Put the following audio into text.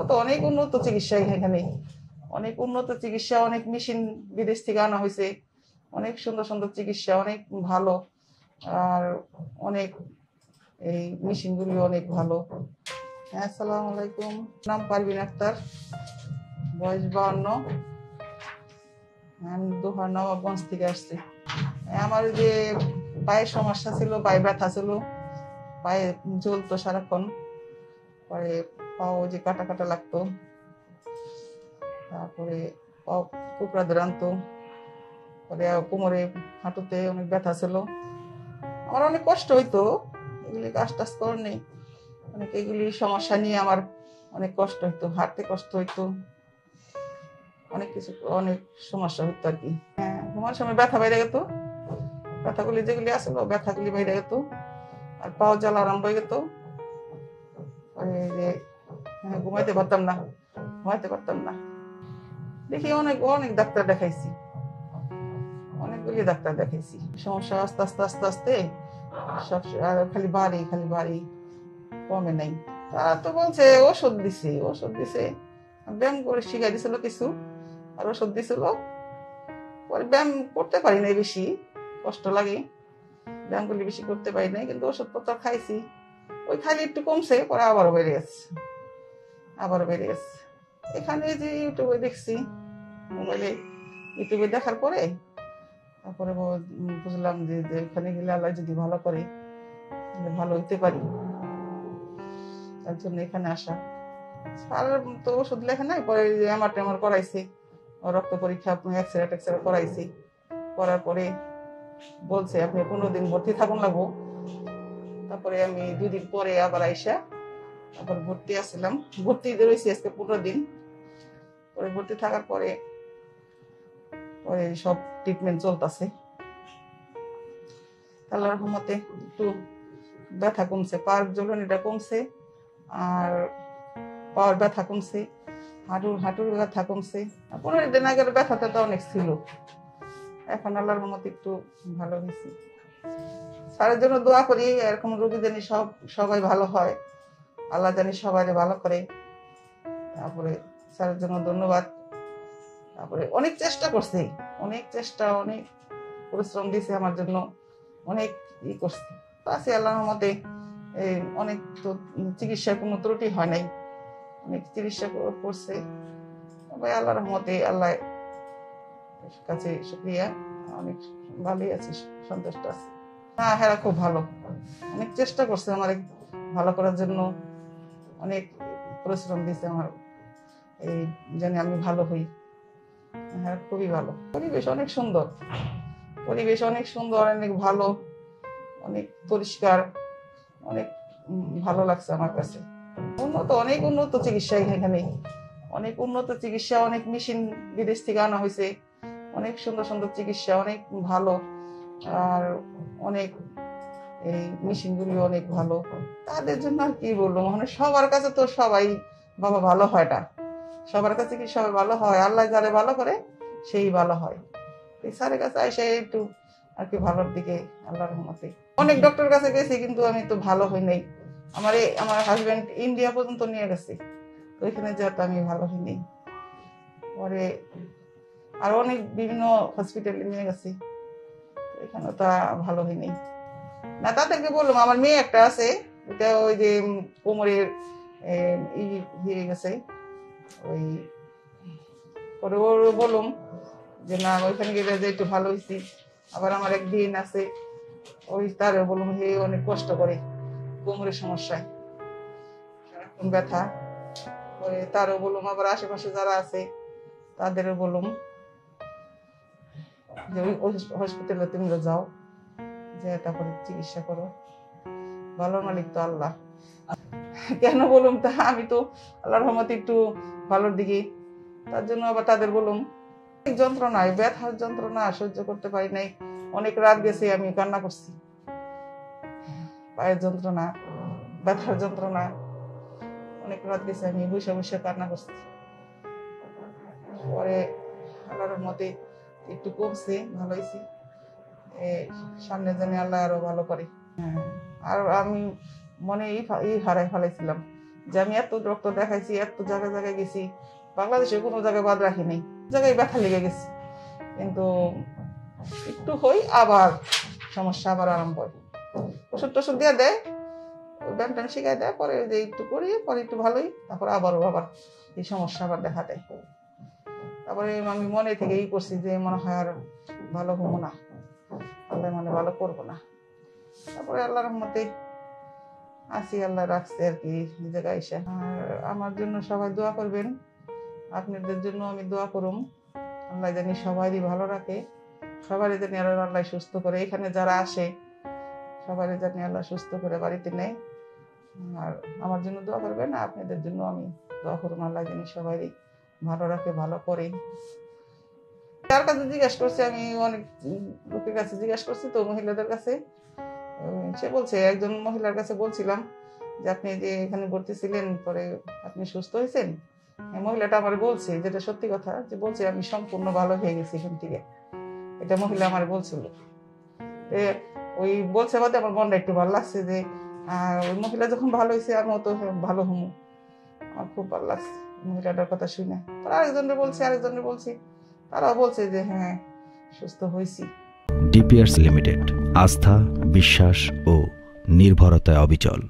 উন্নত অনেক উন্নত চিকিৎসা এখানে। অনেক উন্নত চিকিৎসা, অনেক মেশিন বিদেশ থেকে আনা হয়েছে। অনেক সুন্দর সুন্দর চিকিৎসা, অনেক ভালো। আর অনেক এই মেশিনগুলি অনেক ভালো। হ্যাঁ আসসালামু আলাইকুম। নাম পারবিন আক্তার, বয়স বাউন্ন আমি নবাবগঞ্জ থেকে আসছি। আমার যে পায়ের সমস্যা ছিল, পায়ে ব্যথা ছিল, পায়ে জ্বলতো সারাক্ষণ। পরে পাও যে কাটা কাটা লাগতো। তারপরে পাও কুকড়া দৌড়ানতো পরে কোমরে, হাঁটুতে অনেক ব্যথা ছিল। আমার অনেক কষ্ট হইতো। এগুলি কাজ টাজ করেনি। অনেক এগুলি সমস্যা নিয়ে আমার অনেক কষ্ট হইতো, হাঁটতে কষ্ট হইতো। অনেক কিছু, অনেক সমস্যা হইতো আর কি। হ্যাঁ ঘুমার সময় ব্যথা বাইরে গেত। ব্যথাগুলি যেগুলি আসলো ব্যথাগুলি বাইরে গেত। আর পাও জ্বালা আরম্ভ হয়ে গেত। ঘুমাইতে পারতাম না। ঘুমাইতে পারতাম না। দেখি অনেক অনেক ডাক্তার দেখাইছি। অনেকগুলি ডাক্তার দেখাইছি। সমস্যা আস্তে আস্তে আস্তে আস্তে সব খালি বাড়ি খালি বাড়ি। কমে নাই। তারা তো বলছে, ওষুধ দিছে ওষুধ দিছে। ব্যায়াম করে শিখাই দিছিল কিছু। আর ওষুধ দিছিল। পরে ব্যায়াম করতে পারি নাই বেশি। কষ্ট লাগে। ব্যায়ামগুলি বেশি করতে পারি নাই। কিন্তু ওষুধপত্র খাইছি। ওই খালি একটু কমছে, পরে আবারও বেড়ে গেছে আবারও বেড়ে গেছে। এখানে যে ইউটিউবে দেখছি, মোবাইলে ইউটিউবে দেখার পরে, তারপরে বুঝলাম যে এখানে গেলে আল্লাহ যদি ভালো করে ভালো হইতে পারি। তার জন্য এখানে আসা। আর তো ওষুধ লেখা নাই, পরে আমার টেমার করাইছি, রক্ত পরীক্ষা এক্সরে টেক্সরে করাইছি। করার পরে বলছে, আপনি পনেরো দিন ভর্তি থাকুন লাগবো। তারপরে আমি দুদিন পরে আবার আইসা তারপর ভর্তি আসছিলাম। ভর্তি রয়েছি আজকে পনেরো দিন। পরে ভর্তি থাকার পরে পরে সব ট্রিটমেন্ট চলতেছে। আল্লাহর রহমতে একটু ব্যথা কমছে পার জ্বলনিটা কমছে, আর পাওয়ার ব্যথা কমছে, হাঁটুর হাঁটুর ব্যথা কমছে। পনেরো দিন আগের ব্যথাটা তো অনেক ছিল। এখন আল্লাহর রহমতে একটু ভালো হয়েছি। স্যারের জন্য দোয়া করি, এরকম রোগী জানি সব, সবাই ভালো হয়। আল্লাহ জানি সবাই ভালো করে। তারপরে স্যারের জন্য ধন্যবাদ। তারপরে অনেক চেষ্টা করছে। অনেক চেষ্টা, অনেক পরিশ্রম দিয়েছে আমার জন্য। অনেক ই করছে। তো আছি আল্লাহর এই অনেক তো চিকিৎসার কোনো ত্রুটি হয় নাই। অনেক চিকিৎসা করছে। তবে আল্লাহর রহমতে আল্লাহ কাছে শুক্রিয়া। অনেক ভালোই আছি, সন্তুষ্ট আছি। হ্যাঁ হ্যাঁ খুব ভালো। অনেক চেষ্টা করছে আমার ভালো করার জন্য। অনেক পরিশ্রম দিয়েছে আমার। এই জন্য আমি ভালো হই। হ্যাঁ খুবই ভালো। পরিবেশ অনেক সুন্দর। পরিবেশ অনেক সুন্দর, অনেক ভালো, অনেক পরিষ্কার, অনেক ভালো লাগছে আমার কাছে। উন্নত, অনেক উন্নত চিকিৎসা এখানে। অনেক উন্নত চিকিৎসা, অনেক মেশিন বিদেশ থেকে আনা হয়েছে। অনেক সুন্দর সুন্দর চিকিৎসা, অনেক ভালো। আর অনেক এই মেশিনগুলি অনেক ভালো। তাদের জন্য আর কি বলব? মানে সবার কাছে তো সবাই বাবা ভালো হয় না সবার কাছে কি সবাই ভালো হয়? আল্লাহ যারে ভালো করে, সেই ভালো হয়। স্যারের কাছে এসে একটু আর কি ভালোর দিকে আল্লাহর রহমতে। অনেক ডক্টর কাছে গেছি, কিন্তু আমি তো ভালো হই নাই। আমার আমার হাজবেন্ড ইন্ডিয়া পর্যন্ত নিয়ে গেছে। তো ওইখানে যেহেতু আমি ভালো হইনি পরে আর অনেক বিভিন্ন হসপিটালে নিয়ে গেছি। এখানে তো ভালো হয়নি না, তাদেরকে বললাম, আমার মেয়ে একটা আছে ওটা ওই যে কোমরের ই হয়ে গেছে, ওই পরে বললাম যে, না, ওইখানে গেলে যে একটু ভালো হয়েছি আবার আমার এক দিন আছে, ওই তার বললাম, হে, অনেক কষ্ট করে, কোমরের সমস্যায় ব্যথা। পরে তারও বললাম, আবার আশেপাশে যারা আছে, তাদেরও বললাম যে, ওই হসপিটালে তুমি যাও। যে চিকিৎসা করো। মালিক তো আল্লাহ। কেন বলুম তা? আমি তো আল্লাহর রহমতে একটু ভালোর তার জন্য আবার তাদের বলুম অনেক যন্ত্রণায় ব্যথার যন্ত্রণা সহ্য করতে পারি নাই। অনেক রাত গেছে আমি কান্না করছি। পায়ের যন্ত্রণা ব্যথার যন্ত্রণা। অনেক রাত গেছে আমি বসে বসে কান্না করছি। পরে আল্লাহর মতে একটু কমছে ভালো হয়েছে। এ, সামনে জানি আল্লাহ আরও ভালো করে। হ্যাঁ, আর আমি মনে এই হারাই ফেলাইছিলাম যে আমি এত ডক্টর দেখাইছি এত জায়গায় জায়গায় গেছি। বাংলাদেশে কোনো জায়গায় বাদ রাখি নাই জায়গায় ব্যথা লেগে গেছে। কিন্তু একটু হই আবার সমস্যা আবার আরম্ভ হয়। ওষুধ টষুধ দিয়ে দেয় ব্যায়াম ট্যাম শিখাই দেয় পরে যে একটু করি পরে একটু ভালোই তারপর আবারও আবার এই সমস্যা আবার দেখা দেয়। তারপরে আমি মনে থেকে ই করছি যে মনে হয় আর ভালো হব না। আল্লাহ মানে ভালো করব না। তারপরে আল্লাহর রহমতে আসি, আল্লাহ রাখছে আর কি জায়গায় এসে আর আমার জন্য সবাই দোয়া করবেন। আপনাদের জন্য আমি দোয়া করুম। আল্লাহ জানি সবারই ভালো রাখে। সবারই জানি আল্লাহ আল্লাহ সুস্থ করে। এখানে যারা আসে, সবারই জানি আল্লাহ সুস্থ করে বাড়িতে নেয়। আর আমার জন্য দোয়া করবেন। আপনাদের জন্য আমি দোয়া করুন আল্লাহ জানি সবারই ভালো রাখে, ভালো করে। তার কাছে জিজ্ঞেস করছি, আমি অনেক লোকের কাছে জিজ্ঞেস করছি তো মহিলাদের কাছে। সে বলছে, একজন মহিলার কাছে বলছিলাম যে, আপনি যে এখানে ভর্তি ছিলেন, পরে আপনি সুস্থ হয়েছেন? মহিলাটা আমার বলছে, যেটা সত্যি কথা, যে বলছে, আমি সম্পূর্ণ ভালো হয়ে গেছি এখান থেকে। এটা মহিলা আমার বলছিল। ওই বলছে বাদে আমার মনটা একটু ভালো লাগছে যে ওই মহিলা যখন ভালো হয়েছে, আমিও তো ভালো হমু। আমার খুব ভালো লাগছে। মহিলাটার কথা শুনে। আরেকজনের বলছে, আরেকজনের বলছি তারাও বলছে যে হ্যাঁ সুস্থ হয়েছি। ডিপিআরস লিমিটেড আস্থা বিশ্বাস ও নির্ভরতায় অবিচল।